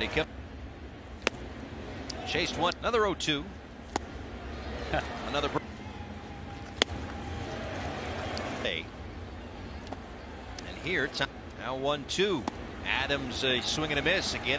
But he kept chased one, another 0-2. another. Hey. And here, now 1-2. Adams a swing and a miss again.